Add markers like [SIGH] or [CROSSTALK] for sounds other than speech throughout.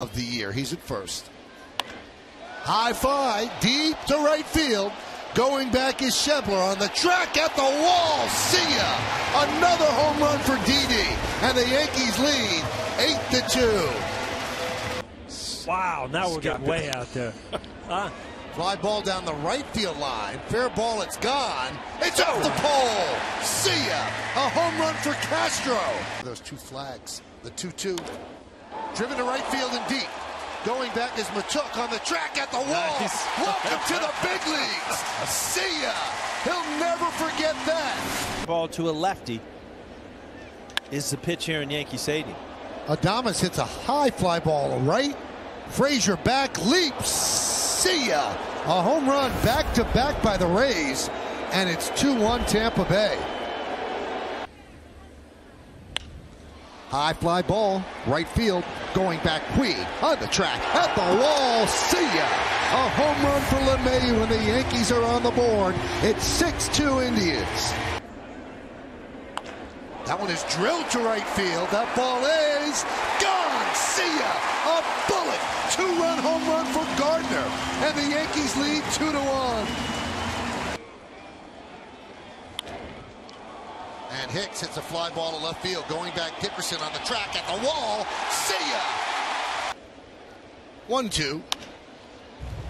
of the year. He's at first. High fly, deep to right field. Going back is Schebler on the track at the wall. See ya! Another home run for Didi, and the Yankees lead eight to two. Wow, now we're getting way out there. [LAUGHS] Huh? Fly ball down the right field line. Fair ball, it's gone. It's off the pole. See ya! A home run for Castro. Those two flags. The 2-2. Driven to right field and deep. Going back is Machook on the track at the wall. Nice. Welcome to the big leagues. See ya. He'll never forget that. Ball to a lefty is the pitch here in Yankee Stadium. Adames hits a high fly ball right. Frazier back leaps. See ya. A home run back to back by the Rays. And it's 2-1 Tampa Bay. High fly ball, right field, going back Puig on the track, at the wall, see ya! A home run for LeMahieu when the Yankees are on the board. It's 6-2 Indians. That one is drilled to right field. That ball is gone. See ya! A bullet. Two-run home run for Gardner, and the Yankees lead two to one. And Hicks hits a fly ball to left field. Going back, Dickerson on the track at the wall. See ya! One two.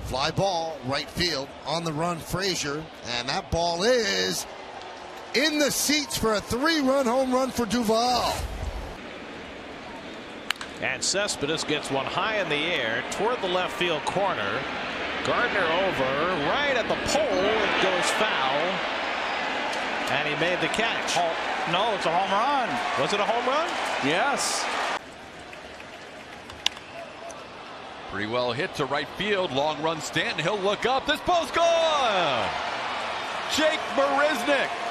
Fly ball, right field, on the run, Frazier, and that ball is in the seats for a three-run home run for Duvall. And Cespedes gets one high in the air toward the left field corner. Gardner over, right at the pole. It goes foul. And he made the catch. No, it's a home run. Was it a home run? Yes. Pretty well hit to right field. Long run Stanton. He'll look up. This ball's gone. Jake Marisnick